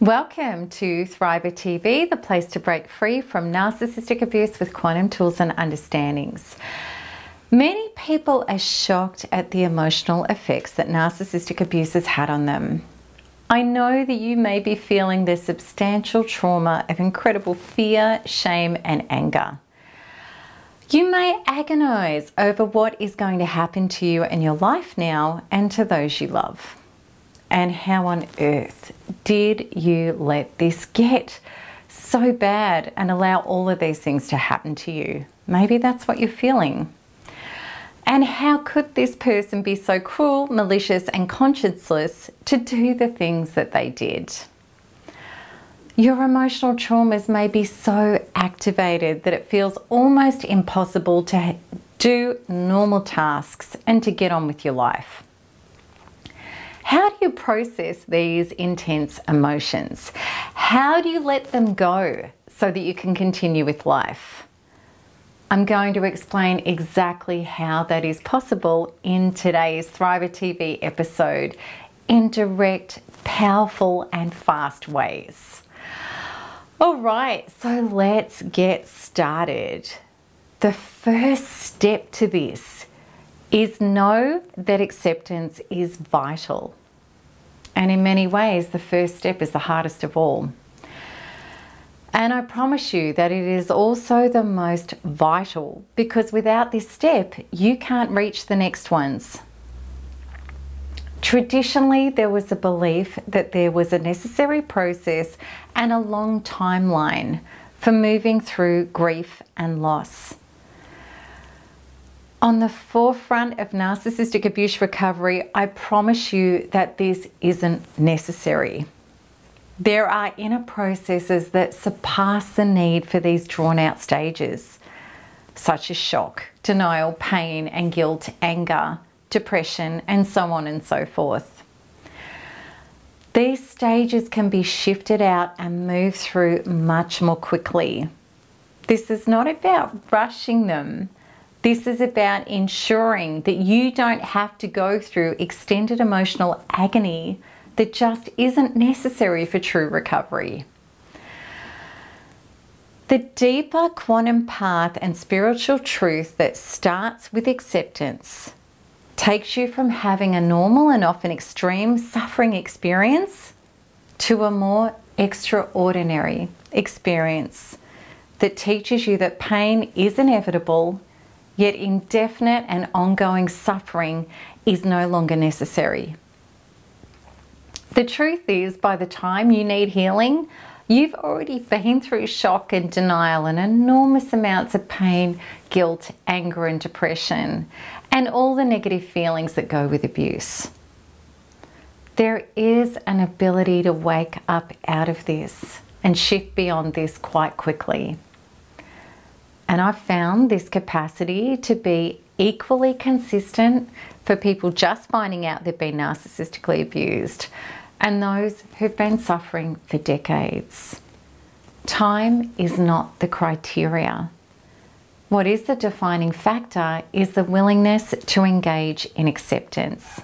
Welcome to Thriver TV, the place to break free from narcissistic abuse with quantum tools and understandings. Many people are shocked at the emotional effects that narcissistic abuse has had on them. I know that you may be feeling the substantial trauma of incredible fear, shame, and anger. You may agonize over what is going to happen to you in your life now and to those you love. And how on earth did you let this get so bad and allow all of these things to happen to you? Maybe that's what you're feeling. And how could this person be so cruel, malicious, and conscienceless to do the things that they did? Your emotional traumas may be so activated that it feels almost impossible to do normal tasks and to get on with your life. How do you process these intense emotions? How do you let them go so that you can continue with life? I'm going to explain exactly how that is possible in today's Thriver TV episode in direct, powerful, and fast ways. All right, so let's get started. The first step to this is know that acceptance is vital. And in many ways, the first step is the hardest of all. And I promise you that it is also the most vital because without this step, you can't reach the next ones. Traditionally, there was a belief that there was a necessary process and a long timeline for moving through grief and loss. On the forefront of narcissistic abuse recovery, I promise you that this isn't necessary. There are inner processes that surpass the need for these drawn out stages, such as shock, denial, pain and guilt, anger, depression, and so on and so forth. These stages can be shifted out and moved through much more quickly. This is not about rushing them this is about ensuring that you don't have to go through extended emotional agony that just isn't necessary for true recovery. The deeper quantum path and spiritual truth that starts with acceptance takes you from having a normal and often extreme suffering experience to a more extraordinary experience that teaches you that pain is inevitable Yet indefinite and ongoing suffering is no longer necessary. The truth is, by the time you need healing, you've already been through shock and denial and enormous amounts of pain, guilt, anger, and depression, and all the negative feelings that go with abuse. There is an ability to wake up out of this and shift beyond this quite quickly. And I've found this capacity to be equally consistent for people just finding out they've been narcissistically abused and those who've been suffering for decades. Time is not the criteria. What is the defining factor is the willingness to engage in acceptance.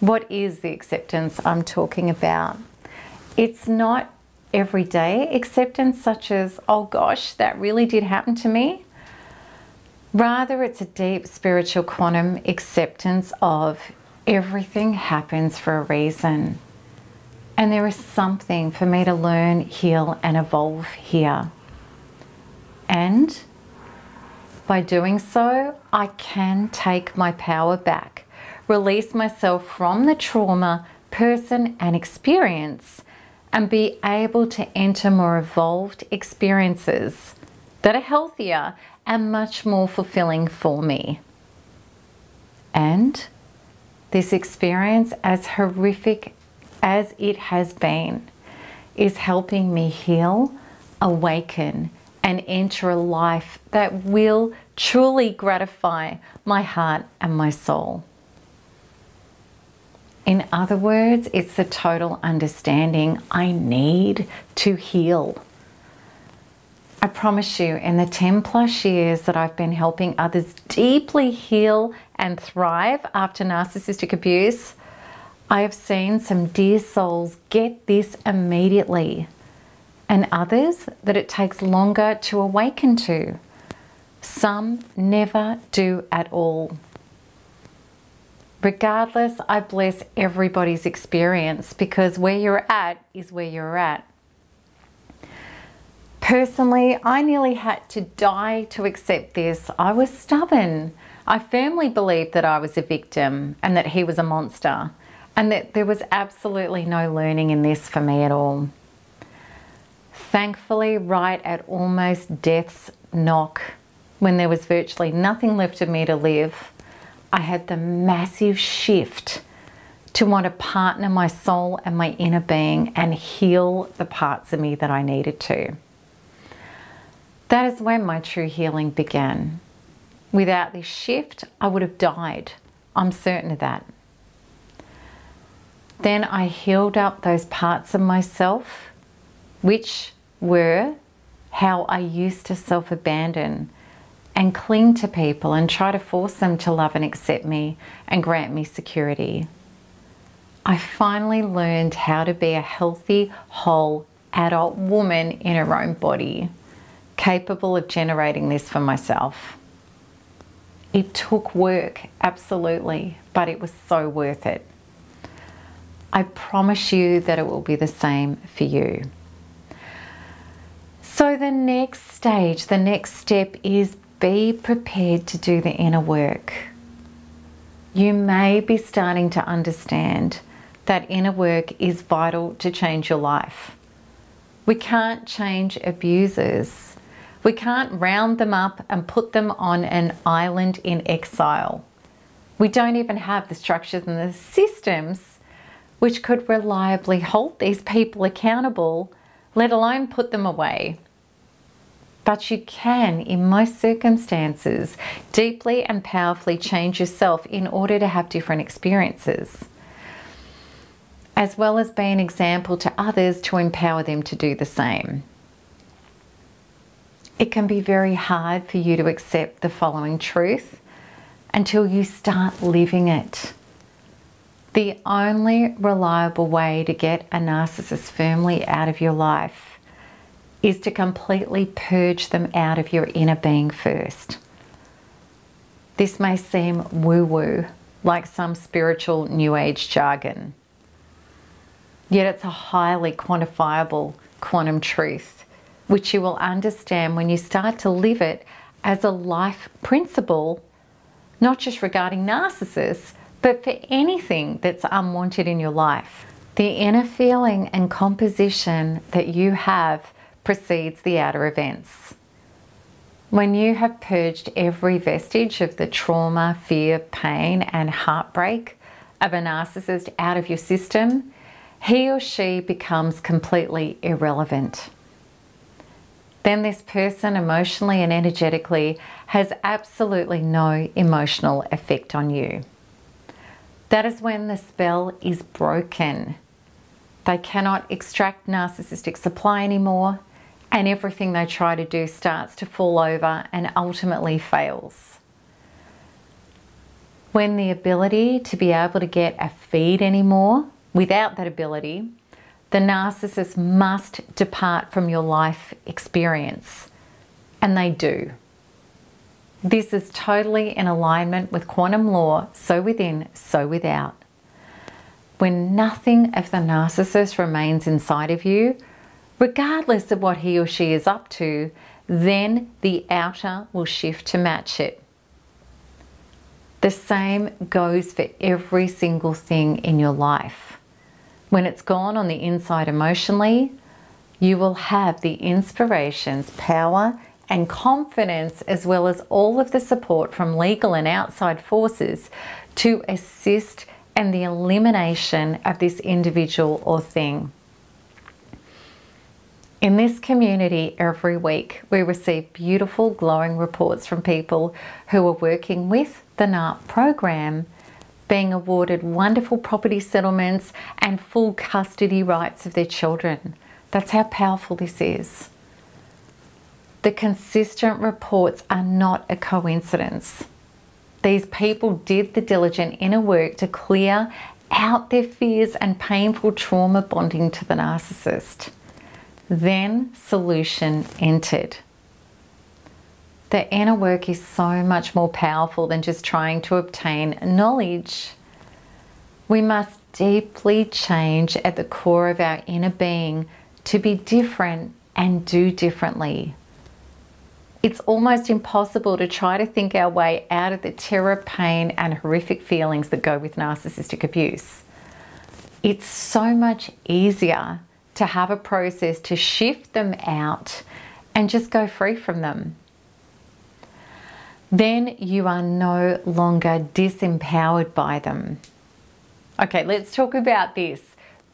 What is the acceptance I'm talking about? It's not everyday acceptance, such as, oh gosh, that really did happen to me. Rather, it's a deep spiritual quantum acceptance of everything happens for a reason. And there is something for me to learn, heal, and evolve here. And by doing so, I can take my power back, release myself from the trauma, person, and experience and be able to enter more evolved experiences that are healthier and much more fulfilling for me. And this experience, as horrific as it has been, is helping me heal, awaken, and enter a life that will truly gratify my heart and my soul. In other words, it's the total understanding I need to heal. I promise you, in the 10 plus years that I've been helping others deeply heal and thrive after narcissistic abuse, I have seen some dear souls get this immediately, and others that it takes longer to awaken to. Some never do at all. Regardless, I bless everybody's experience because where you're at is where you're at. Personally, I nearly had to die to accept this. I was stubborn. I firmly believed that I was a victim and that he was a monster, and that there was absolutely no learning in this for me at all. Thankfully, right at almost death's knock, when there was virtually nothing left of me to live, I had the massive shift to want to partner my soul and my inner being and heal the parts of me that I needed to. That is when my true healing began. Without this shift, I would have died. I'm certain of that. Then I healed up those parts of myself, which were how I used to self abandon and cling to people and try to force them to love and accept me and grant me security. I finally learned how to be a healthy, whole, adult woman in her own body, capable of generating this for myself. It took work, absolutely, but it was so worth it. I promise you that it will be the same for you. So, the next stage, the next step is be prepared to do the inner work. You may be starting to understand that inner work is vital to change your life. We can't change abusers. We can't round them up and put them on an island in exile. We don't even have the structures and the systems which could reliably hold these people accountable, let alone put them away but you can, in most circumstances, deeply and powerfully change yourself in order to have different experiences, as well as be an example to others to empower them to do the same. It can be very hard for you to accept the following truth until you start living it. The only reliable way to get a narcissist firmly out of your life is to completely purge them out of your inner being first. This may seem woo woo, like some spiritual New Age jargon, yet it's a highly quantifiable quantum truth, which you will understand when you start to live it as a life principle, not just regarding narcissists, but for anything that's unwanted in your life. The inner feeling and composition that you have precedes the outer events. When you have purged every vestige of the trauma, fear, pain, and heartbreak of a narcissist out of your system, he or she becomes completely irrelevant. Then this person, emotionally and energetically, has absolutely no emotional effect on you. That is when the spell is broken. They cannot extract narcissistic supply anymore and everything they try to do starts to fall over and ultimately fails. When the ability to be able to get a feed anymore, without that ability, the narcissist must depart from your life experience. And they do. This is totally in alignment with quantum law, so within, so without. When nothing of the narcissist remains inside of you, regardless of what he or she is up to, then the outer will shift to match it. The same goes for every single thing in your life. When it's gone on the inside emotionally, you will have the inspirations, power, and confidence, as well as all of the support from legal and outside forces to assist in the elimination of this individual or thing. In this community, every week we receive beautiful, glowing reports from people who are working with the NARP program, being awarded wonderful property settlements and full custody rights of their children. That's how powerful this is. The consistent reports are not a coincidence. These people did the diligent inner work to clear out their fears and painful trauma bonding to the narcissist. Then solution entered. The inner work is so much more powerful than just trying to obtain knowledge. We must deeply change at the core of our inner being to be different and do differently. It's almost impossible to try to think our way out of the terror, pain, and horrific feelings that go with narcissistic abuse. It's so much easier to have a process to shift them out and just go free from them. Then you are no longer disempowered by them. Okay, let's talk about this.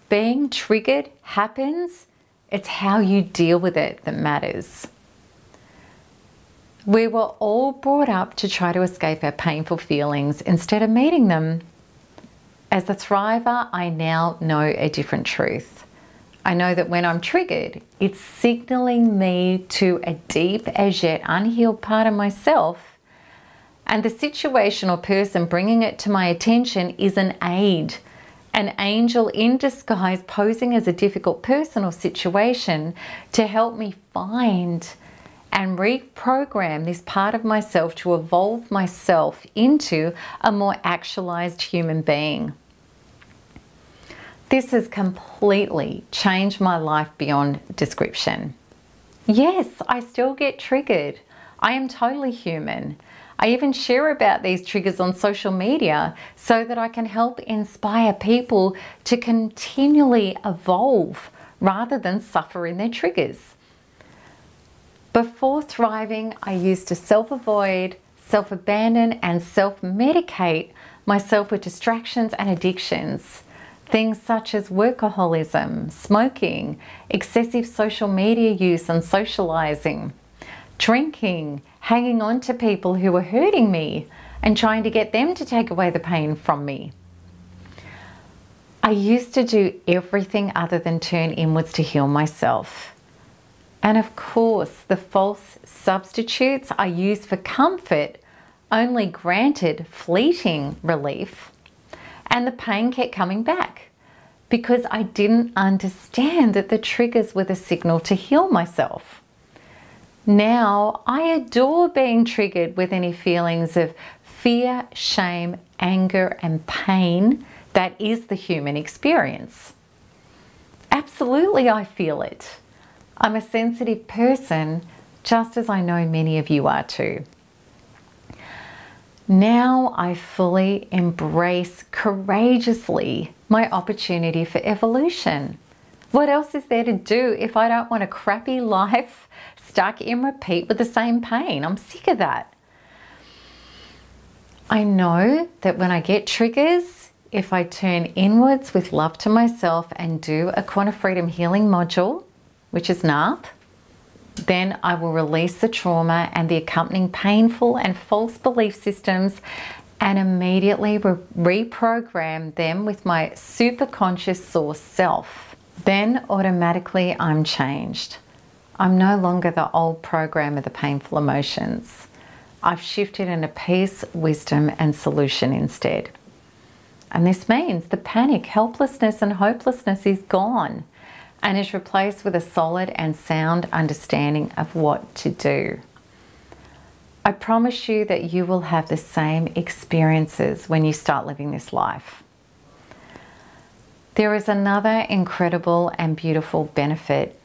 Being triggered happens, it's how you deal with it that matters. We were all brought up to try to escape our painful feelings instead of meeting them. As a thriver, I now know a different truth. I know that when I'm triggered, it's signaling me to a deep, as yet unhealed part of myself. And the situation or person bringing it to my attention is an aid, an angel in disguise posing as a difficult person or situation to help me find and reprogram this part of myself to evolve myself into a more actualized human being. This has completely changed my life beyond description. Yes, I still get triggered. I am totally human. I even share about these triggers on social media so that I can help inspire people to continually evolve rather than suffer in their triggers. Before thriving, I used to self avoid, self abandon, and self medicate myself with distractions and addictions. Things such as workaholism, smoking, excessive social media use and socializing, drinking, hanging on to people who were hurting me, and trying to get them to take away the pain from me. I used to do everything other than turn inwards to heal myself. And of course, the false substitutes I used for comfort only granted fleeting relief, and the pain kept coming back because I didn't understand that the triggers were the signal to heal myself. Now I adore being triggered with any feelings of fear, shame, anger, and pain that is the human experience. Absolutely, I feel it. I'm a sensitive person, just as I know many of you are too. Now I fully embrace courageously my opportunity for evolution. What else is there to do if I don't want a crappy life stuck in repeat with the same pain? I'm sick of that. I know that when I get triggers, if I turn inwards with love to myself and do a Quantum Freedom Healing module, which is NARP, then I will release the trauma and the accompanying painful and false belief systems and immediately re reprogram them with my superconscious source self. Then automatically I'm changed. I'm no longer the old program of the painful emotions. I've shifted into peace, wisdom, and solution instead. And this means the panic, helplessness, and hopelessness is gone and is replaced with a solid and sound understanding of what to do. I promise you that you will have the same experiences when you start living this life. There is another incredible and beautiful benefit.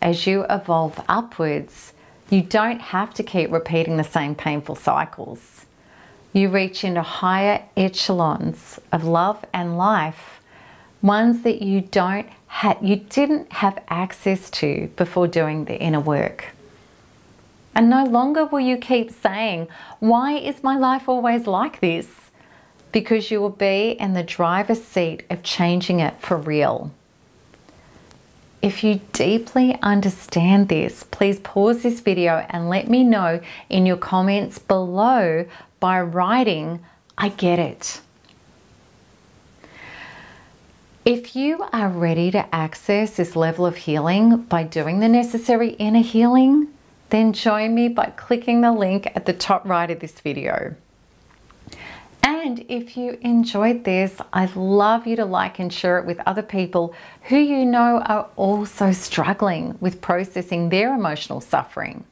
As you evolve upwards, you don't have to keep repeating the same painful cycles. You reach into higher echelons of love and life, ones that you don't had, you didn't have access to before doing the inner work. And no longer will you keep saying, Why is my life always like this? Because you will be in the driver's seat of changing it for real. If you deeply understand this, please pause this video and let me know in your comments below by writing, I get it. If you are ready to access this level of healing by doing the necessary inner healing, then join me by clicking the link at the top right of this video. And if you enjoyed this, I'd love you to like and share it with other people who you know are also struggling with processing their emotional suffering.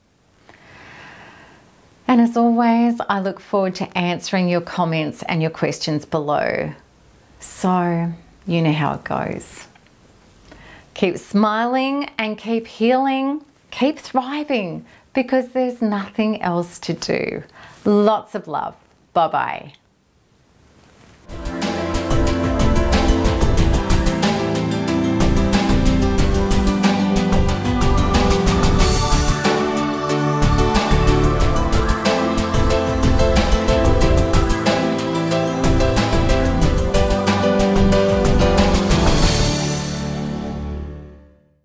And as always, I look forward to answering your comments and your questions below. So, you know how it goes. Keep smiling and keep healing, keep thriving because there's nothing else to do. Lots of love. Bye bye.